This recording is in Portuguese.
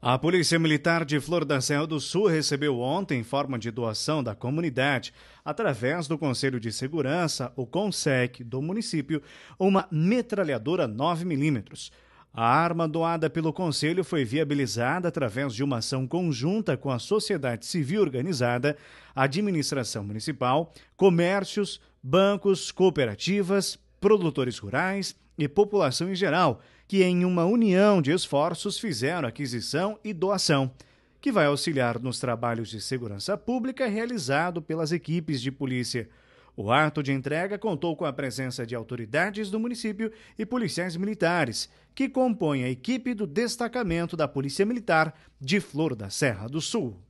A Polícia Militar de Flor da Serra do Sul recebeu ontem, em forma de doação da comunidade, através do Conselho de Segurança, o CONSEC, do município, uma metralhadora 9mm. A arma doada pelo Conselho foi viabilizada através de uma ação conjunta com a sociedade civil organizada, administração municipal, comércios, bancos, cooperativas, produtores rurais e população em geral que, em uma união de esforços, fizeram aquisição e doação, que vai auxiliar nos trabalhos de segurança pública realizado pelas equipes de polícia. O ato de entrega contou com a presença de autoridades do município e policiais militares, que compõem a equipe do destacamento da Polícia Militar de Flor da Serra do Sul.